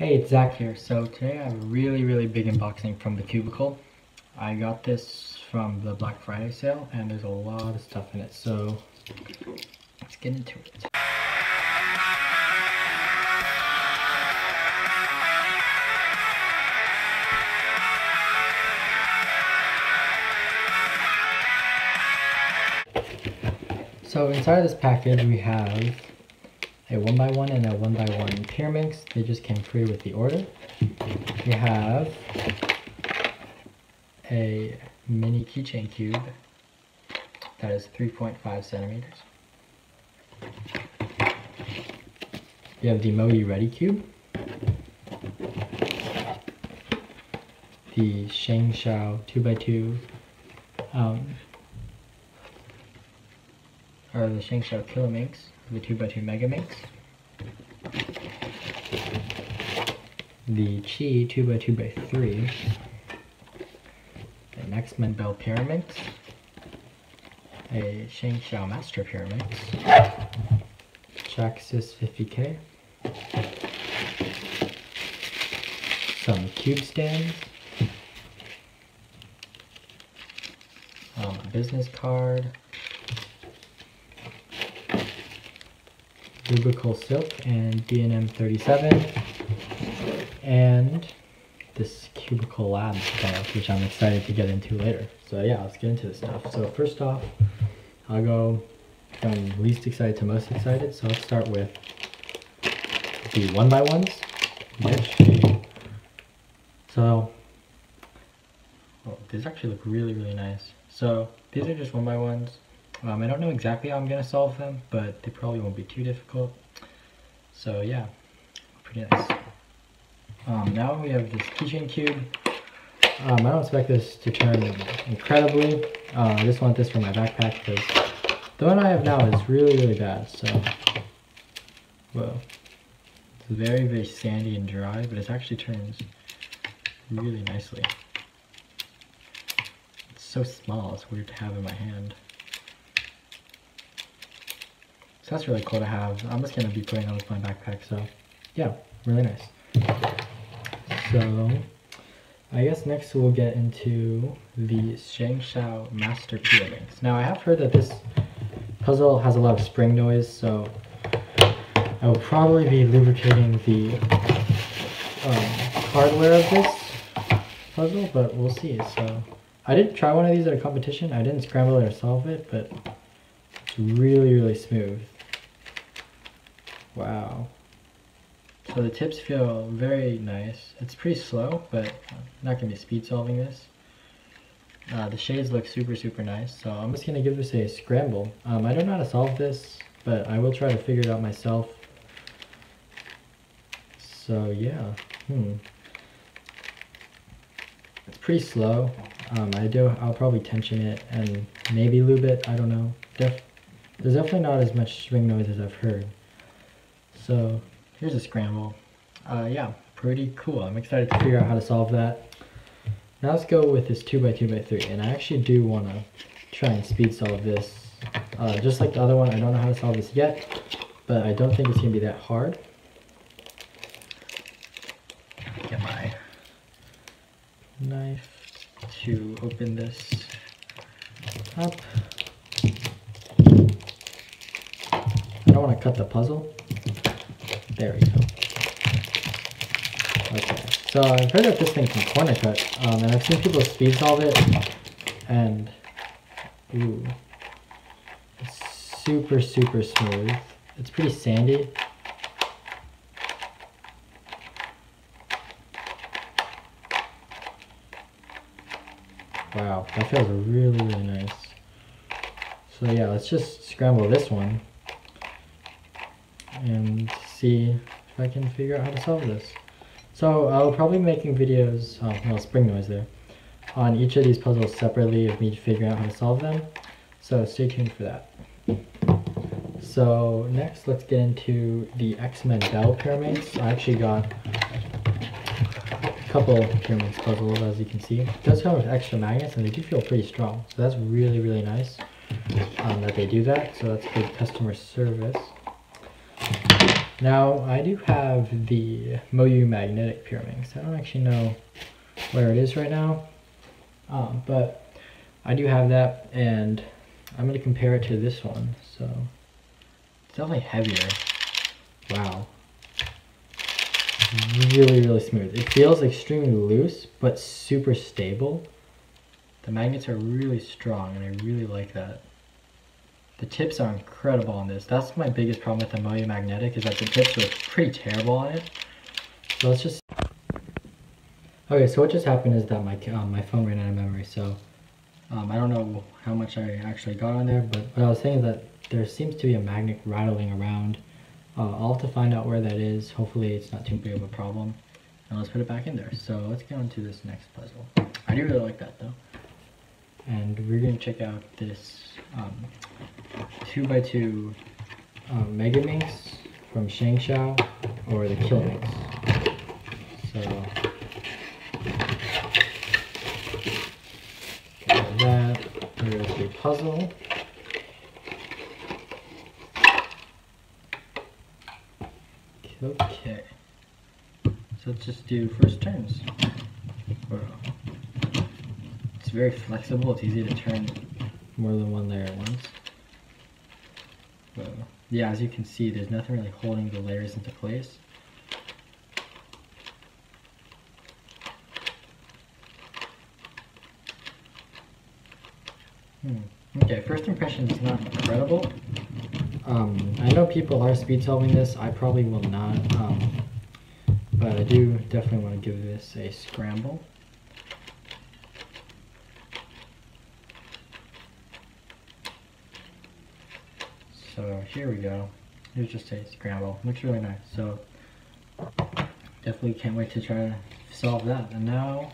Hey, it's Zach here. So today I have a really, really big unboxing from the Cubicle. I got this from the Black Friday sale and there's a lot of stuff in it. So let's get into it. So inside of this package we have a one by one and a one by one Pyraminx. They just came free with the order. We have a mini keychain cube that is 3.5 centimeters. We have the Modi Ready cube. The Shengshou 2x2 um, or the Shengshou Kilominx the 2x2 Megaminx, the Chi 2x2x3, an X-Man Bell Pyraminx, a Shengshou Master Pyraminx, Traxxas 50K, some cube stands, um, a business card, Lubicle Silk and DNM 37 and this Cubicle Labs stuff, which I'm excited to get into later. So yeah, let's get into this stuff. So first off, I'll go from least excited to most excited. So let's start with the one by ones. So, oh, these actually look really, really nice. So these are just one by ones. Um, I don't know exactly how I'm going to solve them, but they probably won't be too difficult. So yeah, pretty nice. Um, now we have this keychain cube. Um, I don't expect this to turn incredibly. Uh, I just want this for my backpack because the one I have now is really, really bad. So, whoa. It's very, very sandy and dry, but it actually turns really nicely. It's so small, it's weird to have in my hand. That's really cool to have. I'm just going to be putting on this my backpack, so yeah, really nice. So I guess next we'll get into the Shengshou Master Pyraminx. Now I have heard that this puzzle has a lot of spring noise, so I will probably be lubricating the um, hardware of this puzzle, but we'll see. So I did try one of these at a competition. I didn't scramble it or solve it, but it's really, really smooth. Wow. So the tips feel very nice. It's pretty slow, but I'm not to be speed solving this. Uh, the shades look super, super nice, so I'm just to give this a scramble. Um, I don't know how to solve this, but I will try to figure it out myself. So yeah, hmm. It's pretty slow. Um, I do, I'll probably tension it and maybe lube it, I don't know. Def there's definitely not as much string noise as I've heard. So here's a scramble. Uh, yeah, pretty cool. I'm excited to figure out how to solve that. Now let's go with this 2x2x3. And I actually do want to try and speed solve this. Uh, just like the other one, I don't know how to solve this yet. But I don't think it's going to be that hard. Get my knife to open this up. I don't want to cut the puzzle. There we go. Okay, so I've heard that this thing can corner cut, um, and I've seen people speed solve it, and ooh, it's super, super smooth. It's pretty sandy. Wow, that feels really, really nice. So yeah, let's just scramble this one and see if I can figure out how to solve this. So I'll probably be making videos, oh, well, spring noise there, on each of these puzzles separately of me figuring out how to solve them. So stay tuned for that. So next, let's get into the X-Man Bell Pyraminx. I actually got a couple Pyraminx puzzles, as you can see. It does come with extra magnets, and they do feel pretty strong. So that's really, really nice um, that they do that. So that's good customer service. Now, I do have the Moyu magnetic Pyraminx. I don't actually know where it is right now, um, but I do have that, and I'm going to compare it to this one. So, it's definitely heavier. Wow. Really, really smooth. It feels extremely loose, but super stable. The magnets are really strong, and I really like that. The tips are incredible on this. That's my biggest problem with the Moyu Magnetic is that the tips are pretty terrible on it. So let's just... Okay, so what just happened is that my, um, my phone ran out of memory, so um, I don't know how much I actually got on there, but what I was saying is that there seems to be a magnet rattling around. Uh, I'll have to find out where that is. Hopefully it's not too big of a problem. And let's put it back in there. So let's get on to this next puzzle. I do really like that though. And we're going to check out this um, 2x2 um, Megaminx from Shengshou or the Kilominx. So, that. Here's the puzzle. Okay. So let's just do first turns. It's very flexible, it's easy to turn more than one layer at once. So, yeah, as you can see, there's nothing really holding the layers into place. Hmm. Okay, first impression is not incredible. Um, I know people are speed solving this, I probably will not, um, but I do definitely want to give this a scramble. So here we go. Here's just a scramble. Looks really nice. So definitely can't wait to try to solve that. And now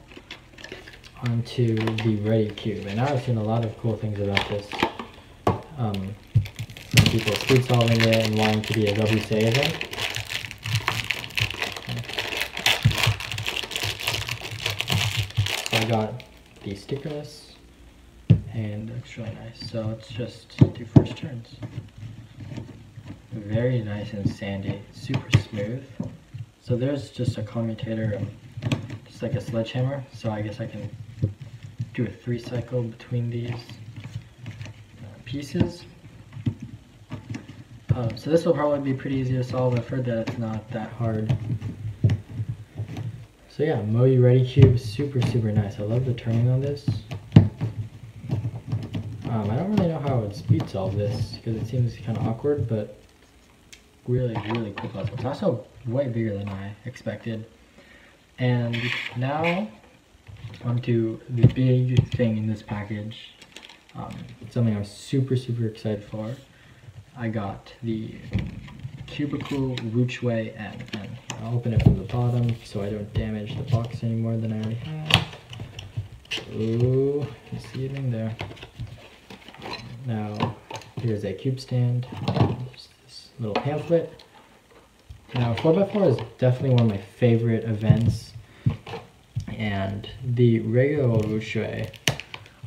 onto the Ready Cube. And I've seen a lot of cool things about this. Um, some people speed solving it and wanting to be a WCA event. So I got the stickerless and looks really nice. So let's just do first turns. Very nice and sandy, super smooth. So there's just a commutator, just like a sledgehammer. So I guess I can do a three cycle between these uh, pieces. Um, so this will probably be pretty easy to solve. I've heard that it's not that hard. So yeah, Moyu Ready Cube, super, super nice. I love the turning on this. Um, I don't really know how I would speed solve this because it seems kind of awkward, but really, really cool puzzle. It's also way bigger than I expected. And now onto the big thing in this package. Um, something I'm super, super excited for. I got the Cubicle WuQue N. And I'll open it from the bottom so I don't damage the box any more than I already have. Ooh, you see it in there. Now, here's a cube stand, just little pamphlet. Now, 4x4 is definitely one of my favorite events and the Rego WuQue,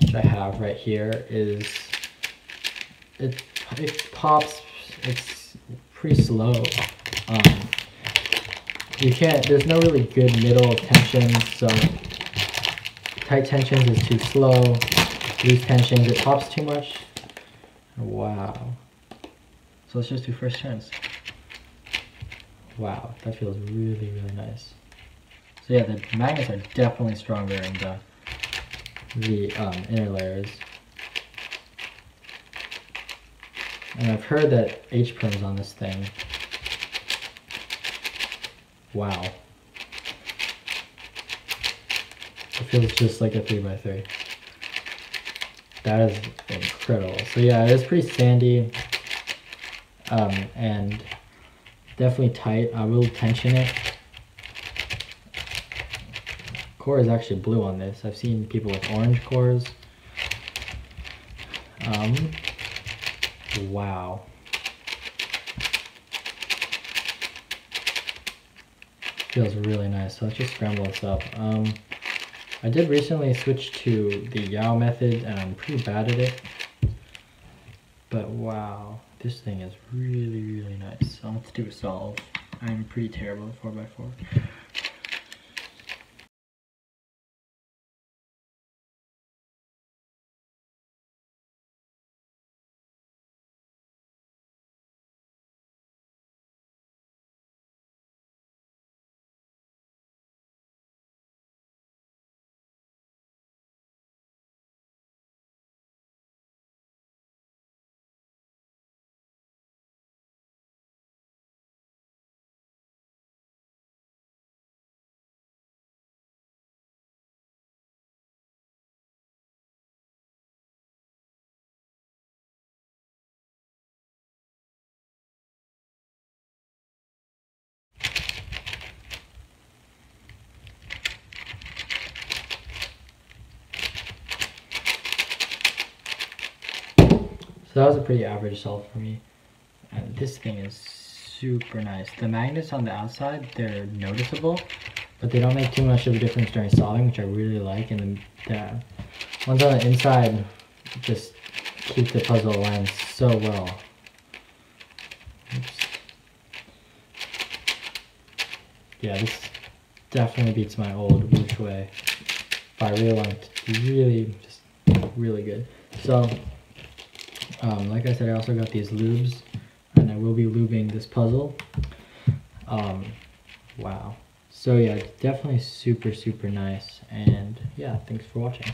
which I have right here, is it, it pops, it's pretty slow. Um, you can't, there's no really good middle of tension, so tight tensions is too slow, loose tensions, it pops too much. Wow. So let's just do first turns. Wow, that feels really, really nice. So yeah, the magnets are definitely stronger in the, the um, inner layers. And I've heard that H-prims on this thing. Wow. It feels just like a 3x3. That is incredible. So yeah, it is pretty sandy. Um, and definitely tight. I will tension it core is actually blue on this. I've seen people with orange cores. Um, wow. Feels really nice. So let's just scramble this up. Um, I did recently switch to the Yau method and I'm pretty bad at it. But wow, This thing is really, really nice. So let's do a solve. I'm pretty terrible at 4x4. So that was a pretty average solve for me. And this thing is super nice. The magnets on the outside, they're noticeable, but they don't make too much of a difference during solving, which I really like. And the, the ones on the inside just keep the puzzle aligned so well. Oops. Yeah, this definitely beats my old which way. By real length, really, just really good. So um, like I said, I also got these lubes, and I will be lubing this puzzle. Um, wow. So yeah, it's definitely super, super nice. And yeah, thanks for watching.